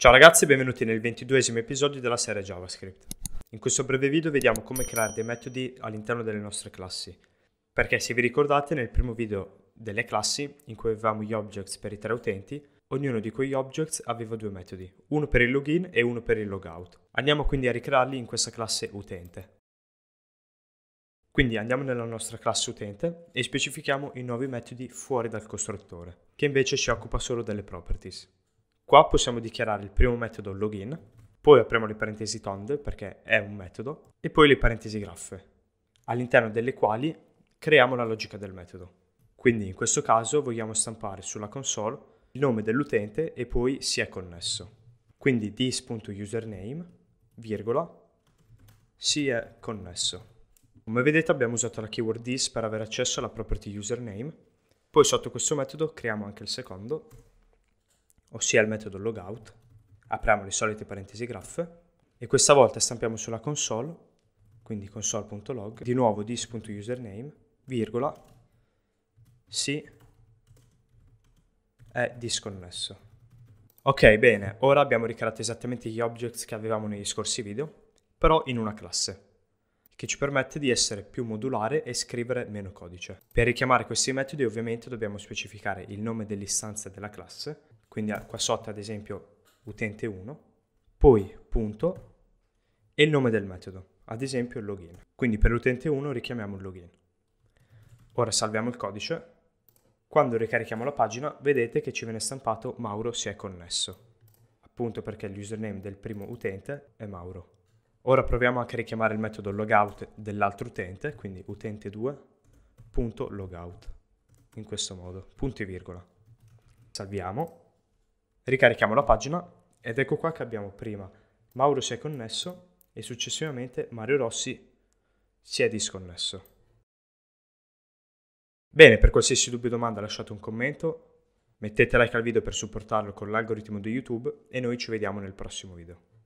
Ciao ragazzi e benvenuti nel ventiduesimo episodio della serie JavaScript. In questo breve video vediamo come creare dei metodi all'interno delle nostre classi. Perché se vi ricordate nel primo video delle classi in cui avevamo gli objects per i tre utenti, ognuno di quegli objects aveva due metodi, uno per il login e uno per il logout. Andiamo quindi a ricrearli in questa classe utente. Quindi andiamo nella nostra classe utente e specifichiamo i nuovi metodi fuori dal costruttore, che invece si occupa solo delle properties. Qua possiamo dichiarare il primo metodo login, poi apriamo le parentesi tonde perché è un metodo, e poi le parentesi graffe, all'interno delle quali creiamo la logica del metodo. Quindi in questo caso vogliamo stampare sulla console il nome dell'utente e poi si è connesso. Quindi this.username, virgola, si è connesso. Come vedete abbiamo usato la keyword this per avere accesso alla property username, poi sotto questo metodo creiamo anche il secondo ossia il metodo logout, apriamo le solite parentesi graffe e questa volta stampiamo sulla console, quindi console.log, di nuovo this.username, virgola, sì, è disconnesso. Ok, bene, ora abbiamo ricreato esattamente gli objects che avevamo negli scorsi video, però in una classe, che ci permette di essere più modulare e scrivere meno codice. Per richiamare questi metodi ovviamente dobbiamo specificare il nome dell'istanza della classe, quindi qua sotto ad esempio utente 1, poi punto e il nome del metodo, ad esempio il login. Quindi per l'utente 1 richiamiamo il login. Ora salviamo il codice. Quando ricarichiamo la pagina vedete che ci viene stampato Mauro si è connesso, appunto perché l'username del primo utente è Mauro. Ora proviamo anche a richiamare il metodo logout dell'altro utente, quindi utente2.logout, in questo modo, punto e virgola. Salviamo Ricarichiamo la pagina ed ecco qua che abbiamo prima Mauro si è connesso e successivamente Mario Rossi si è disconnesso. Bene, per qualsiasi dubbio o domanda lasciate un commento, mettete like al video per supportarlo con l'algoritmo di YouTube e noi ci vediamo nel prossimo video.